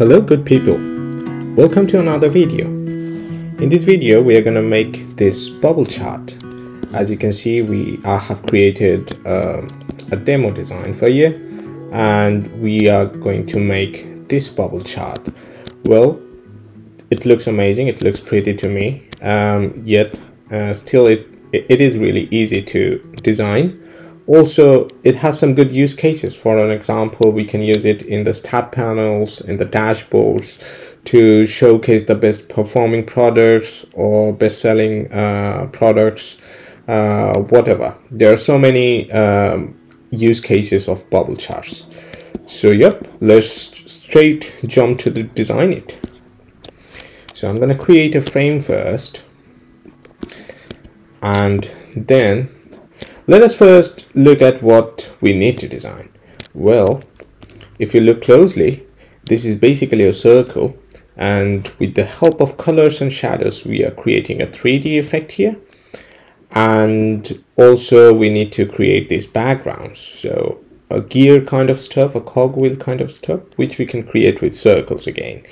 Hello good people, welcome to another video. In this video we are going to make this bubble chart. As you can see we I have created uh, a demo design for you and we are going to make this bubble chart. Well it looks amazing, it looks pretty to me, um, yet uh, still it, it is really easy to design also it has some good use cases. For an example we can use it in the stat panels in the dashboards to showcase the best performing products or best selling uh, products uh, whatever. There are so many um, use cases of bubble charts. So yep let's straight jump to the design it. So I'm gonna create a frame first and then let us first look at what we need to design. Well, if you look closely, this is basically a circle and with the help of colors and shadows, we are creating a 3D effect here. And also we need to create these backgrounds. So a gear kind of stuff, a cogwheel kind of stuff, which we can create with circles again.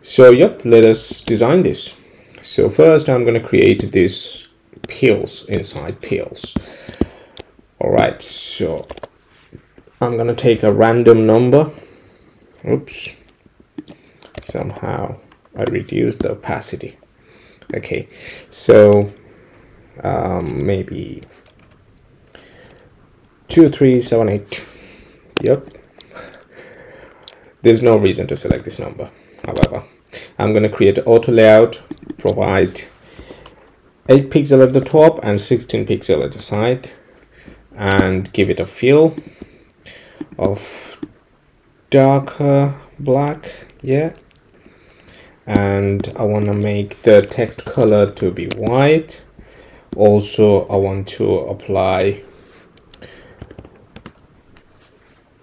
So yep, let us design this. So first I'm going to create these pills inside pills all right so I'm gonna take a random number. Oops. Somehow I reduced the opacity. Okay so um, maybe 2378 yep there's no reason to select this number however. I'm to create auto layout provide 8 pixel at the top and 16 pixel at the side and give it a feel of darker black yeah. And I want to make the text color to be white. Also I want to apply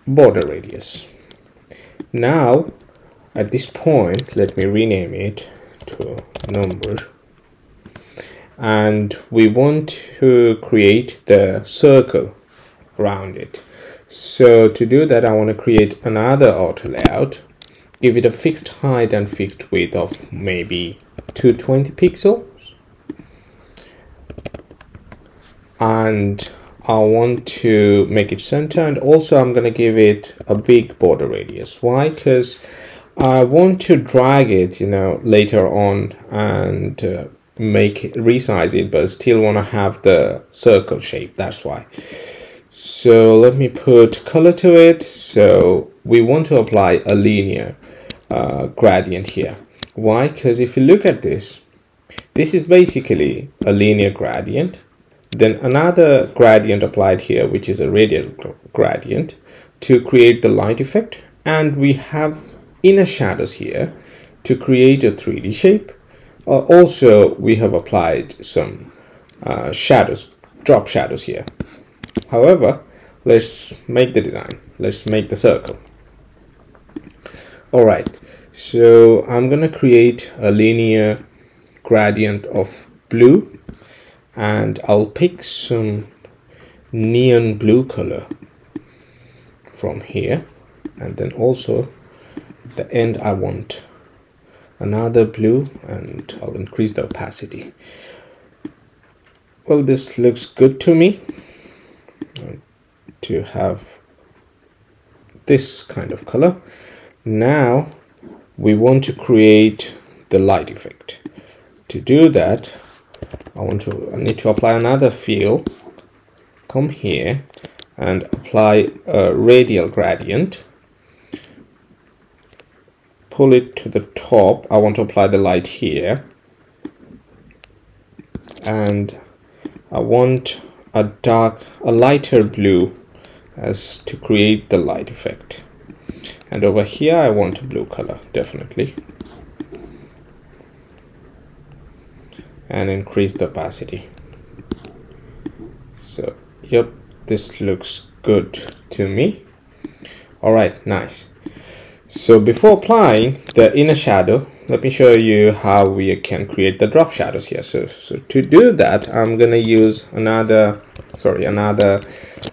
border radius. Now at this point let me rename it to number and we want to create the circle around it. So to do that I want to create another auto layout give it a fixed height and fixed width of maybe 220 pixels. And I want to make it center and also I'm going to give it a big border radius. Why? Because I want to drag it you know later on and uh, make resize it but still want to have the circle shape that's why. So let me put color to it. So we want to apply a linear uh, gradient here. Why? Because if you look at this this is basically a linear gradient. Then another gradient applied here which is a radial gradient to create the light effect. And we have inner shadows here to create a 3d shape uh, also, we have applied some uh, shadows, drop shadows here. However, let's make the design. Let's make the circle. All right, so I'm gonna create a linear gradient of blue and I'll pick some neon blue color from here and then also the end I want another blue and I'll increase the opacity. Well this looks good to me. To have this kind of color. Now we want to create the light effect. To do that I want to I need to apply another fill. Come here and apply a radial gradient pull it to the top. I want to apply the light here. And I want a dark a lighter blue as to create the light effect. And over here I want a blue color definitely. And increase the opacity. So yep this looks good to me. All right nice so before applying the inner shadow, let me show you how we can create the drop shadows here. So, so to do that, I'm gonna use another, sorry, another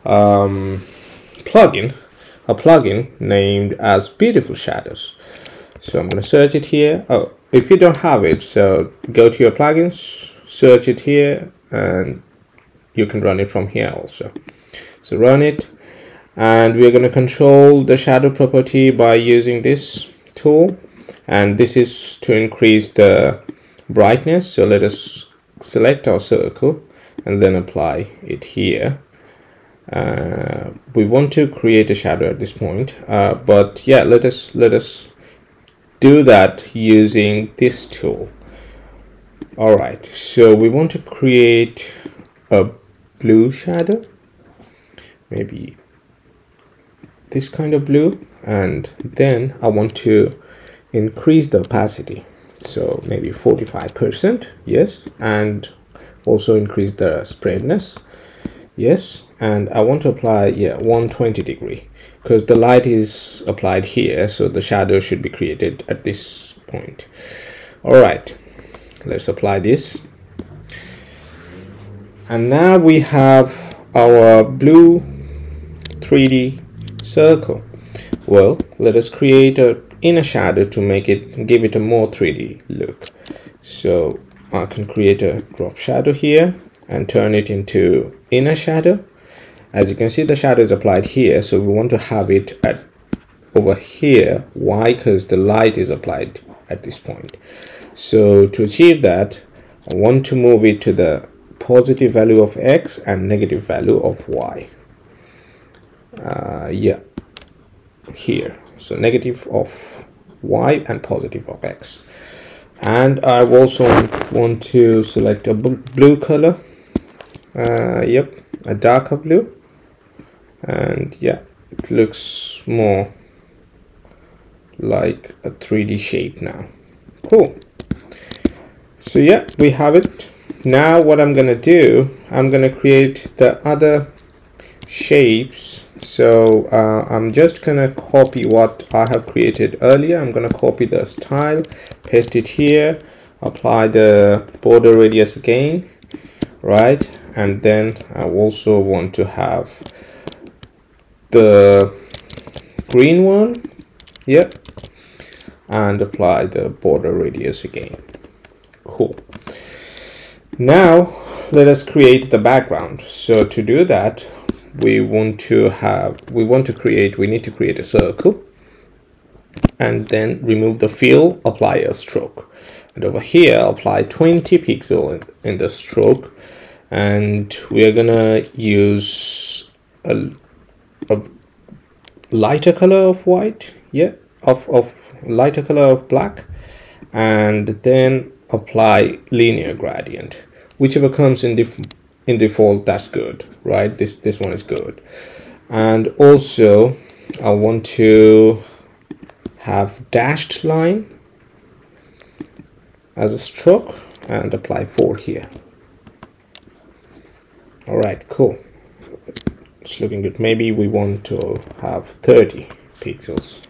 um, plugin, a plugin named as Beautiful Shadows. so I'm to search it here oh if you don't have it so go to your plugins search it here and you can run it from here also so run it and we're going to control the shadow property by using this tool. And this is to increase the brightness. So let us select our circle and then apply it here. Uh, we want to create a shadow at this point. Uh, but yeah let us let us do that using this tool. All right so we want to create a blue shadow. Maybe this kind of blue and then I want to increase the opacity. So maybe 45% yes and also increase the spreadness yes and I want to apply yeah 120 degree because the light is applied here so the shadow should be created at this point. All right let's apply this. And now we have our blue 3d circle. Well let us create a inner shadow to make it give it a more 3d look. So I can create a drop shadow here and turn it into inner shadow. As you can see the shadow is applied here so we want to have it at over here. Why? Because the light is applied at this point. So to achieve that I want to move it to the positive value of x and negative value of y uh, yeah. Here. So negative of y and positive of x. And I also want to select a blue color. Uh, yep. A darker blue. And yeah. It looks more like a 3d shape now. Cool. So yeah. We have it. Now what I'm gonna do I'm gonna create the other shapes. So uh, I'm just gonna copy what I have created earlier. I'm gonna copy the style paste it here apply the border radius again right? And then I also want to have the green one yep and apply the border radius again. Cool. Now let us create the background. So to do that we want to have we want to create we need to create a circle and then remove the fill apply a stroke. And over here apply 20 pixel in, in the stroke. And we are gonna use a, a lighter color of white yeah of, of lighter color of black. And then apply linear gradient. Whichever comes in different in default that's good right? This this one is good. And also I want to have dashed line as a stroke and apply 4 here. All right cool. It's looking good. Maybe we want to have 30 pixels.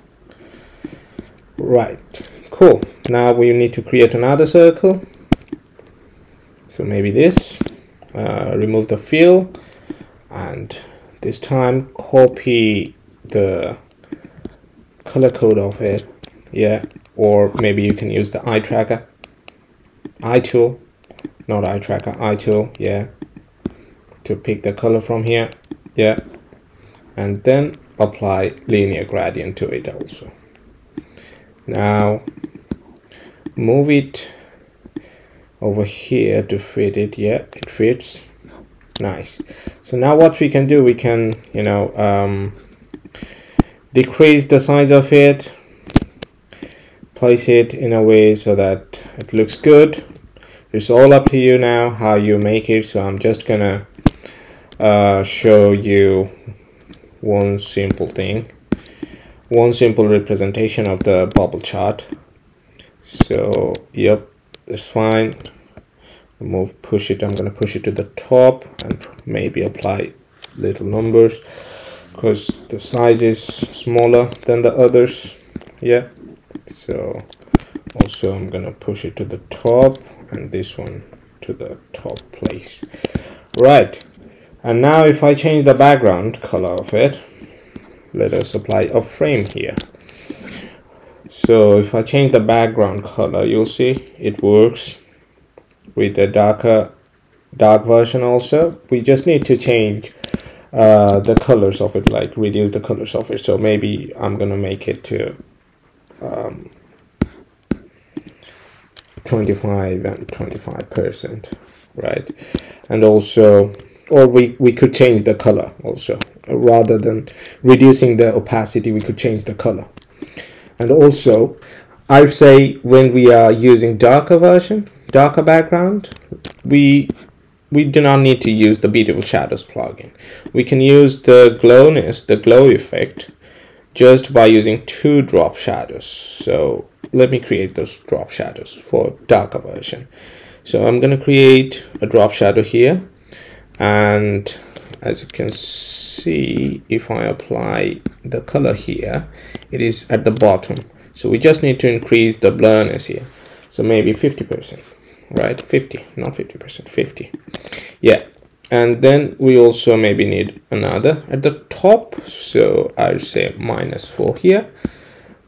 Right cool. Now we need to create another circle. So maybe this uh, remove the fill and this time copy the color code of it yeah or maybe you can use the eye tracker eye tool not eye tracker eye tool yeah to pick the color from here yeah and then apply linear gradient to it also. Now move it over here to fit it. Yeah it fits. Nice. So now what we can do we can you know um, decrease the size of it place it in a way so that it looks good. It's all up to you now how you make it. So I'm just gonna uh, show you one simple thing. One simple representation of the bubble chart. So yep it's fine move push it i'm going to push it to the top and maybe apply little numbers because the size is smaller than the others yeah? So also i'm gonna push it to the top and this one to the top place. Right and now if i change the background color of it let us apply a frame here. So if I change the background color you'll see it works with the darker dark version also. We just need to change uh, the colors of it like reduce the colors of it. So maybe I'm gonna make it to um, 25 and 25 percent right? And also or we we could change the color also. Rather than reducing the opacity we could change the color. And also I say when we are using darker version darker background we we do not need to use the beautiful shadows plugin. We can use the glowness the glow effect just by using two drop shadows. So let me create those drop shadows for darker version. So I'm going to create a drop shadow here and as you can see if I apply the color here it is at the bottom. So we just need to increase the blurriness here. So maybe 50 percent right? 50 not 50 percent 50 yeah and then we also maybe need another at the top. So I'll say minus 4 here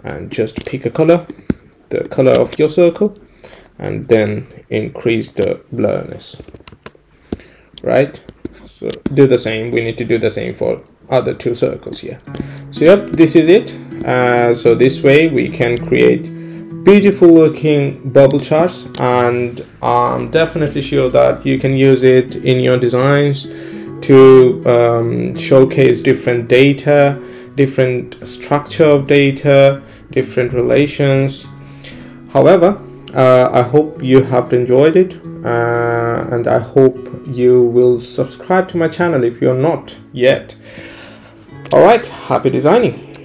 and just pick a color the color of your circle and then increase the blurriness right? So do the same we need to do the same for other two circles here. So yep this is it. Uh, so this way we can create beautiful looking bubble charts and I'm definitely sure that you can use it in your designs to um, showcase different data different structure of data different relations. However uh, I hope you have enjoyed it uh, and I hope you will subscribe to my channel if you're not yet. Alright happy designing